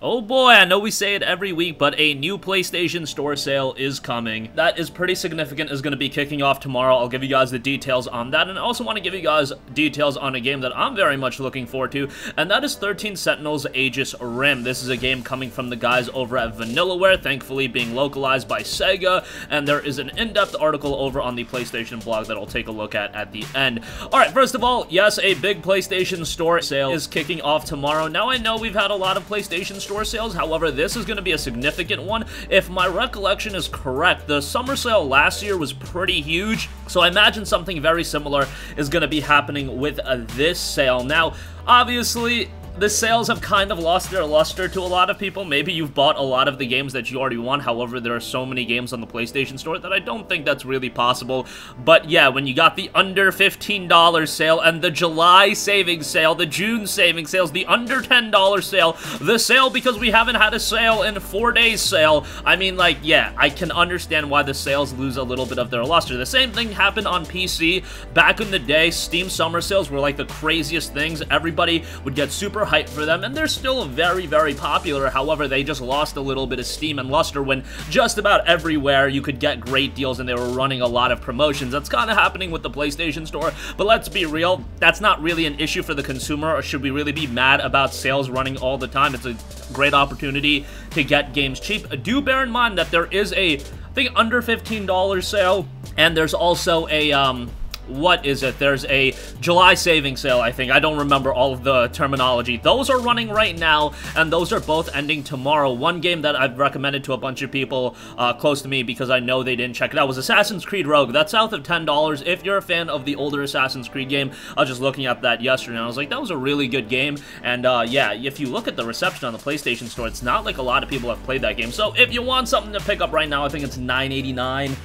Oh boy, I know we say it every week, but a new PlayStation Store sale is coming. That is pretty significant, is going to be kicking off tomorrow. I'll give you guys the details on that, and I also want to give you guys details on a game that I'm very much looking forward to, and that is 13 Sentinels Aegis Rim. This is a game coming from the guys over at Vanillaware, thankfully being localized by Sega, and there is an in-depth article over on the PlayStation blog that I'll take a look at at the end. Alright, first of all, yes, a big PlayStation Store sale is kicking off tomorrow. Now I know we've had a lot of PlayStation store sales. However, this is going to be a significant one. If my recollection is correct, the summer sale last year was pretty huge. So I imagine something very similar is going to be happening with uh, this sale. Now, obviously, the sales have kind of lost their luster to a lot of people. Maybe you've bought a lot of the games that you already want. However, there are so many games on the PlayStation Store that I don't think that's really possible. But yeah, when you got the under $15 sale and the July savings sale, the June savings sales, the under $10 sale, the sale because we haven't had a sale in four days sale, I mean, like, yeah, I can understand why the sales lose a little bit of their luster. The same thing happened on PC. Back in the day, Steam summer sales were like the craziest things. Everybody would get super hype for them, and they're still very, very popular. However, they just lost a little bit of steam and luster when just about everywhere you could get great deals and they were running a lot of promotions. That's kind of happening with the PlayStation Store, but let's be real, that's not really an issue for the consumer, or should we really be mad about sales running all the time? It's a great opportunity to get games cheap. Do bear in mind that there is a, I think, under $15 sale, and there's also a, um, what is it? There's a July saving sale, I think. I don't remember all of the terminology. Those are running right now, and those are both ending tomorrow. One game that I've recommended to a bunch of people uh, close to me because I know they didn't check it out was Assassin's Creed Rogue. That's south of $10. If you're a fan of the older Assassin's Creed game, I was just looking at that yesterday, and I was like, that was a really good game. And uh, yeah, if you look at the reception on the PlayStation Store, it's not like a lot of people have played that game. So if you want something to pick up right now, I think it's $9.89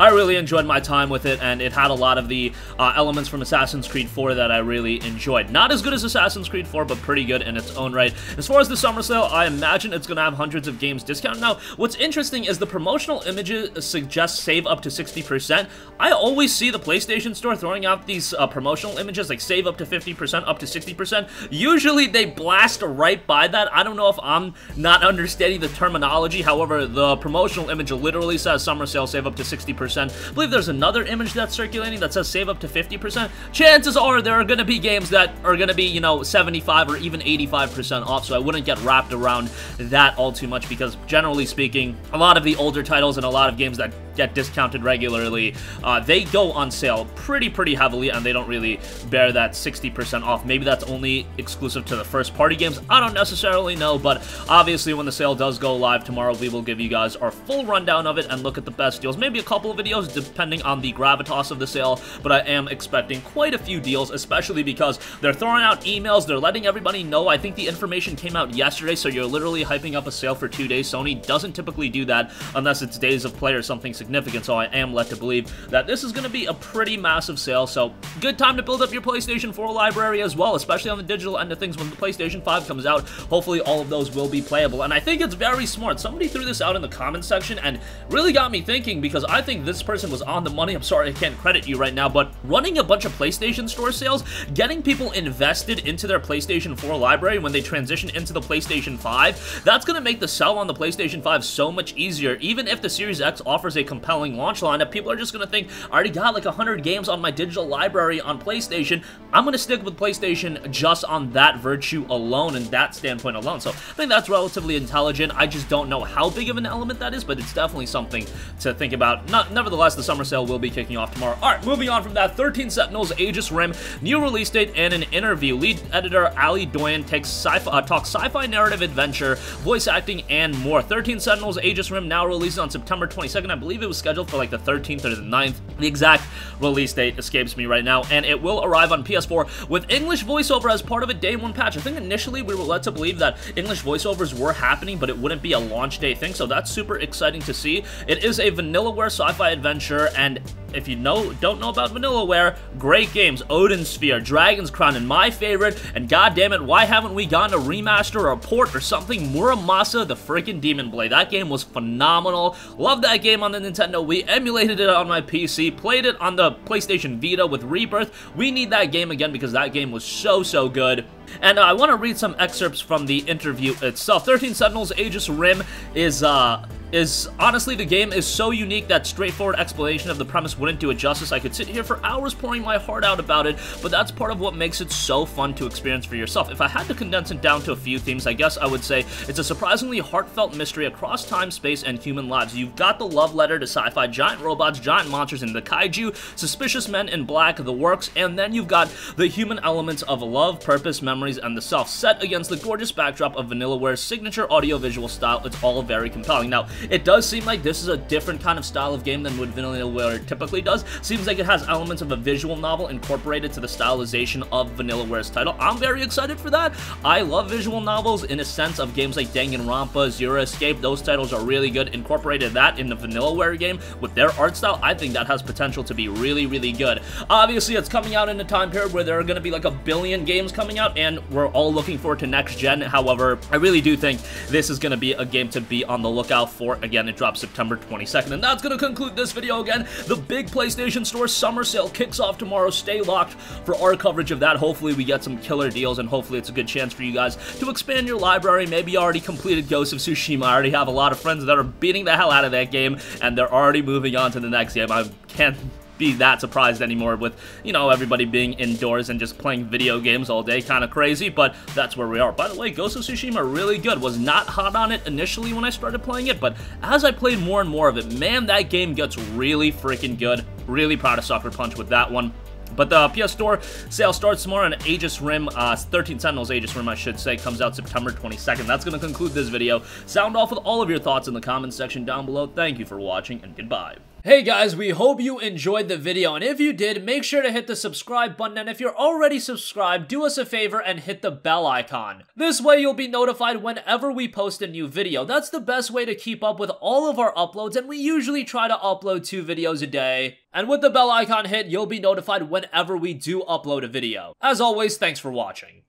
I really enjoyed my time with it, and it had a lot of the uh, elements from Assassin's Creed 4 that I really enjoyed. Not as good as Assassin's Creed 4, but pretty good in its own right. As far as the summer sale, I imagine it's going to have hundreds of games discounted. Now, what's interesting is the promotional images suggest save up to 60%. I always see the PlayStation Store throwing out these uh, promotional images, like save up to 50%, up to 60%. Usually, they blast right by that. I don't know if I'm not understanding the terminology. However, the promotional image literally says summer sale save up to 60%. I believe there's another image that's circulating that says save up to 50%. Chances are there are going to be games that are going to be, you know, 75 or even 85% off, so I wouldn't get wrapped around that all too much because generally speaking, a lot of the older titles and a lot of games that get discounted regularly, uh, they go on sale pretty, pretty heavily, and they don't really bear that 60% off. Maybe that's only exclusive to the first-party games. I don't necessarily know, but obviously when the sale does go live tomorrow, we will give you guys our full rundown of it and look at the best deals. Maybe a couple of videos, depending on the gravitas of the sale, but I am expecting quite a few deals, especially because they're throwing out emails, they're letting everybody know. I think the information came out yesterday, so you're literally hyping up a sale for two days. Sony doesn't typically do that unless it's days of play or something significant so I am led to believe that this is going to be a pretty massive sale, so good time to build up your PlayStation 4 library as well, especially on the digital end of things when the PlayStation 5 comes out. Hopefully all of those will be playable, and I think it's very smart. Somebody threw this out in the comments section and really got me thinking because I think this person was on the money. I'm sorry I can't credit you right now, but running a bunch of PlayStation Store sales, getting people invested into their PlayStation 4 library when they transition into the PlayStation 5, that's going to make the sell on the PlayStation 5 so much easier, even if the Series X offers a compelling launch lineup, people are just going to think, I already got like 100 games on my digital library on PlayStation. I'm going to stick with PlayStation just on that virtue alone and that standpoint alone. So I think that's relatively intelligent. I just don't know how big of an element that is, but it's definitely something to think about. Not, nevertheless, the summer sale will be kicking off tomorrow. All right, moving on from that, 13 Sentinels Aegis Rim, new release date and an interview. Lead editor Ali Doyen takes sci uh, talks sci-fi narrative adventure, voice acting, and more. 13 Sentinels Aegis Rim now released on September 22nd. I believe it was scheduled for like the 13th or the 9th. The exact release date escapes me right now, and it will arrive on PS4 with English voiceover as part of a day one patch. I think initially we were led to believe that English voiceovers were happening, but it wouldn't be a launch day thing, so that's super exciting to see. It is a Vanillaware sci-fi adventure, and if you know don't know about Vanillaware, great games. Odin Sphere, Dragon's Crown, and my favorite, and goddamn it, why haven't we gotten a remaster or a port or something? Muramasa, the freaking Demon Blade. That game was phenomenal. Love that game on the Nintendo Wii. Emulated it on my PC. Played it on the PlayStation Vita with Rebirth. We need that game again because that game was so, so good. And uh, I want to read some excerpts from the interview itself. 13 Sentinels Aegis Rim is, uh, is honestly the game is so unique that straightforward explanation of the premise wouldn't do it justice. I could sit here for hours pouring my heart out about it, but that's part of what makes it so fun to experience for yourself. If I had to condense it down to a few themes, I guess I would say it's a surprisingly heartfelt mystery across time, space, and human lives. You've got the love letter to sci-fi, giant robots, giant monsters, and the kaiju, suspicious men in black, the works, and then you've got the human elements of love, purpose, memories, and the self, set against the gorgeous backdrop of Vanillaware's signature audiovisual style. It's all very compelling. Now, it does seem like this is a different kind of style of game than what Vanillaware typically does. Seems like it has elements of a visual novel incorporated to the stylization of Vanillaware's title. I'm very excited for that. I love visual novels in a sense of games like Danganronpa, Zero Escape. Those titles are really good. Incorporated that in the Vanillaware game with their art style, I think that has potential to be really, really good. Obviously, it's coming out in a time period where there are going to be like a billion games coming out, and we're all looking forward to next gen. However, I really do think this is going to be a game to be on the lookout for. Again, it drops September 22nd. And that's going to conclude this video again. The big PlayStation Store summer sale kicks off tomorrow. Stay locked for our coverage of that. Hopefully we get some killer deals and hopefully it's a good chance for you guys to expand your library. Maybe you already completed Ghost of Tsushima. I already have a lot of friends that are beating the hell out of that game and they're already moving on to the next game. I can't be that surprised anymore with, you know, everybody being indoors and just playing video games all day. Kind of crazy, but that's where we are. By the way, Ghost of Tsushima really good. Was not hot on it initially when I started playing it, but as I played more and more of it, man, that game gets really freaking good. Really proud of Sucker Punch with that one. But the PS Store sale starts tomorrow and Aegis Rim, uh, 13 Sentinels Aegis Rim, I should say, comes out September 22nd. That's going to conclude this video. Sound off with all of your thoughts in the comments section down below. Thank you for watching, and goodbye. Hey guys, we hope you enjoyed the video, and if you did, make sure to hit the subscribe button, and if you're already subscribed, do us a favor and hit the bell icon. This way you'll be notified whenever we post a new video. That's the best way to keep up with all of our uploads, and we usually try to upload two videos a day. And with the bell icon hit, you'll be notified whenever we do upload a video. As always, thanks for watching.